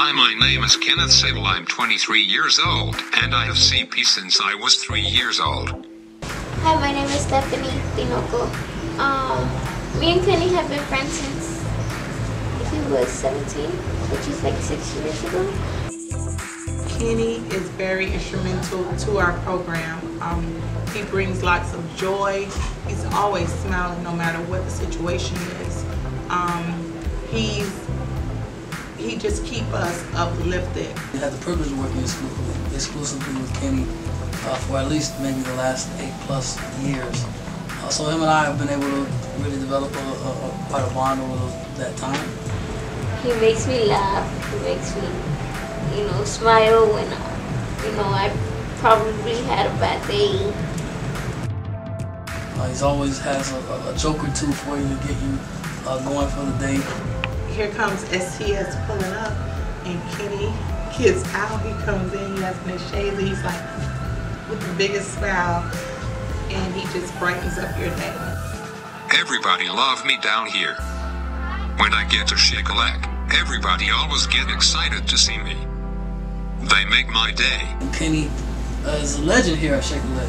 Hi, my name is Kenneth Sable. I'm 23 years old, and I have CP since I was 3 years old. Hi, my name is Stephanie Tinoco. Um, me and Kenny have been friends since he was 17, which is like six years ago. Kenny is very instrumental to our program. Um, he brings lots of joy. He's always smiling no matter what the situation is. Um, he's he just keep us uplifted. I had the privilege of working exclusively, exclusively with Kenny uh, for at least maybe the last eight plus years. Uh, so him and I have been able to really develop a, a, a quite a bond over that time. He makes me laugh. He makes me, you know, smile when, uh, you know, I probably had a bad day. Uh, he's always has a, a, joke or two for you to get you uh, going for the day. Here comes STS pulling up, and Kenny gets out. He comes in, he has his shades, he's like with the biggest smile, and he just brightens up your day. Everybody love me down here. When I get to shake a leg, everybody always get excited to see me. They make my day. And Kenny uh, is a legend here at Shake a Leg.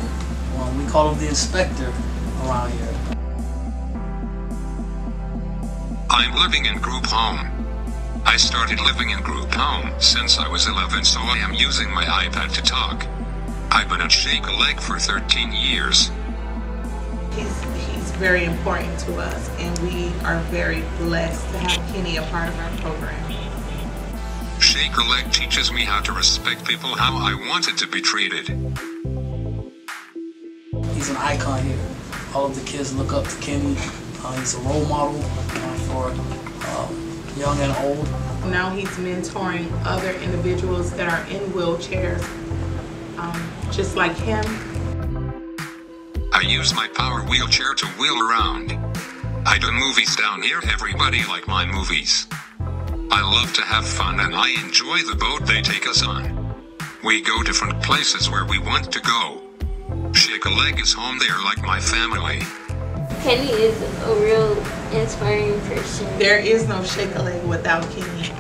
Well, we call him the inspector around here. I'm living in group home. I started living in group home since I was 11, so I am using my iPad to talk. I've been at Shake a Leg for 13 years. He's, he's very important to us, and we are very blessed to have Kenny a part of our program. Shake a Leg teaches me how to respect people how I wanted to be treated. He's an icon here. All of the kids look up to Kenny. Uh, he's a role model uh, for um, young and old. Now he's mentoring other individuals that are in wheelchairs, um, just like him. I use my power wheelchair to wheel around. I do movies down here, everybody like my movies. I love to have fun and I enjoy the boat they take us on. We go different places where we want to go. Shake a Leg is home there like my family. Kenny is a real inspiring person. There is no Shake a Leg without Kenny.